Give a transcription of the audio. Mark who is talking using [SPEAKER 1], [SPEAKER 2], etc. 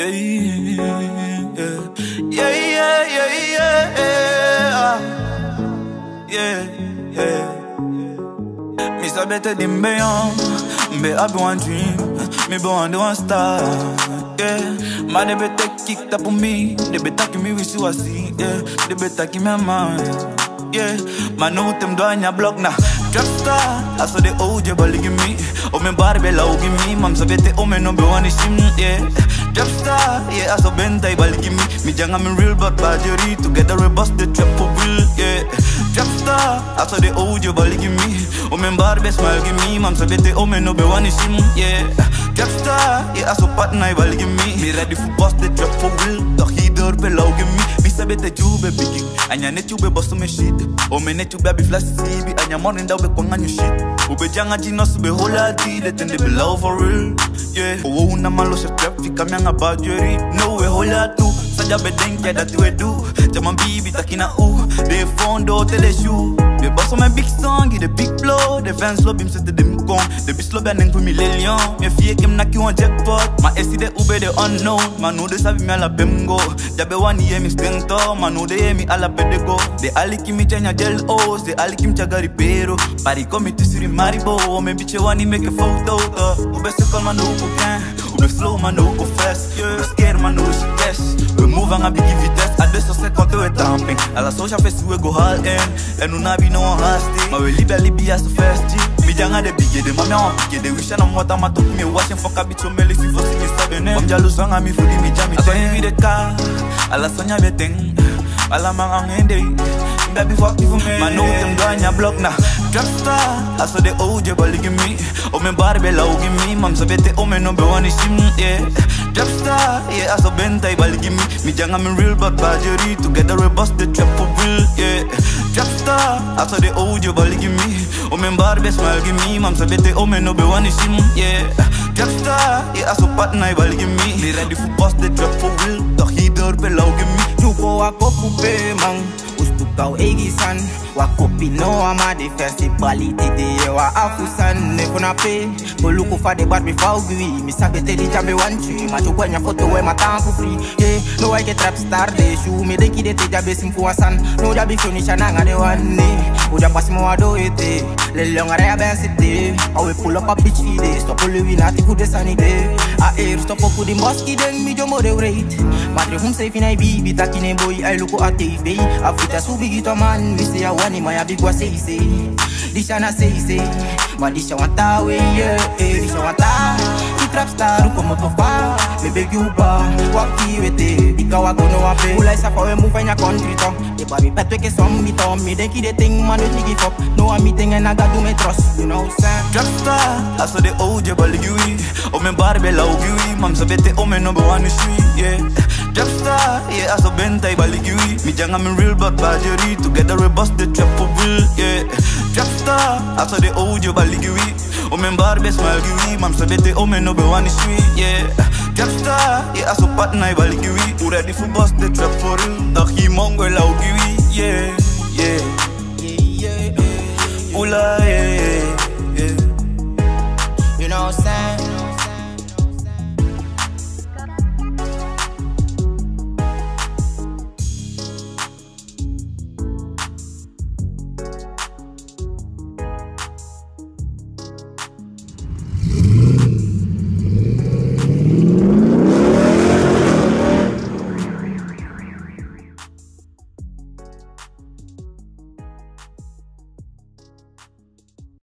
[SPEAKER 1] Yeah, yeah, yeah, yeah, yeah, yeah. Yeah, yeah. Me sabe te dim be young, be I be one dream, me be one one star. Yeah, man they be take kick up on me, they be taking me with you I see. Yeah, they be taking me mind. Yeah, man know them do block na Trap star, I saw the OJ bali give me Oh me barbe la give me Mam sabi te oh me no be one sim Yeah, trap star, yeah I saw benta bali give me Me jang I'm real but Baad Jury Together we bust the trap for real Yeah, trap star, I saw the OJ bali give me Oh me barbe smile give me Mam sabi te oh me no be one sim Yeah, trap star, yeah I saw partner bali give me Me ready for bust the trap for real. Toch hier be low give me Anya net you be bust me shit O me net you be flash CB Anya morning da be kwanga new shit. Ube janga jino su be hola di Let them be low for real. Yeah. Owo una malo sa trap Fika mianga Baad Jury No we hola tu Saja be denke dat we do Jaman bibi takina u De fondo tele shoe De boss on my big song, a big blow. De fans love him, zette dem gong. De bis slow ben voor mi lelion Me fie kem na ki wan jackpot Ma esi de ube de unknown. Ma no de sabi mi ala bem go. Jabe wani ye mi stento Ma no de ye mi ala pede go. De ali ki mi tenya gel os. De ali ki mi chaga ripero Pari komi tisiri maribo. Me biche wani make a photo. Uh. Ube sekol ma no uko ken Ube slow ma no uko fast Ube scared ma no uko cash We aan a biggie vitesse A 250 we tamping Alla social fest we go hard in En una bi no hasty Maar we libi as the first G. Mi janga de biggie de mami wan pike De wish na mota ma top me. Wash Fuck a bitch o me lisi for sing sabe ne Bom jalu sanga mi fudi mi Aso mi de ka Alla sonya beteng Alla mga ngende Baby fuck you for me. Man know them ganya block na Trap star Aso de OJ bali give me. O me barbe la give me. Mam sabe te o oh, me no be one sim Yeah. Trap star Yeah aso benta bali give me. Mi janga me real but Baad Jury. Together we bust the trap for real Yeah. Trap star Aso de OJ bali give me. O me barbe smile give me. Mam sabe te o me no be one sim Yeah. Trap star Yeah aso partner bali give me. Me ready for bust the trap for real. Toch hier door be low give me.
[SPEAKER 2] Nuko wako fupe man Ustukau egisan Wakopi no ama de festivality de wa afusan Ne kuna pe Boluku fa de bat mi fa ugui Mi sabe te di foto we I get trap star de shoe Me de ki de te jabe simfu wasan No jabi finish ananga de one ne. Uja pas mo ado ete Le long area ben city I we pull up a bitch Stop all we nati ku de sunny day A air stop up ku di moski den mi jomo de Madre hum safe in I be Bita kine boy I look at TV Afrika su big it man We say I want him I big wa say say This na say say Ma this want ta we yeah eh, This want ta Ki trap star como to fa Me beg you ba Waki wete Bika wa go no ape Ula isa fa we move in your country to De ba mi pet we ke som mi to Me den ki de ting man we give up No a me ting and I got do me trust. You know Sam
[SPEAKER 1] star, aso de OJ bali giwi oh, O me barbe la giwi Mam sabe te o oh, me number one is street, yeah. Star, yeah aso benta bali giwi Mi janga me real but Baad Jury Together we bust the trap for real, yeah Trap star, aso de OJ bali giwi O me barbe smile giwi Mam sabe te o me number one is street, yeah. Trap star, yeah aso partner bali giwi U ready for bust the trap for real. Dag hier mongo la giwi, yeah, yeah.
[SPEAKER 2] Yeah, yeah, yeah.
[SPEAKER 1] Ula, yeah,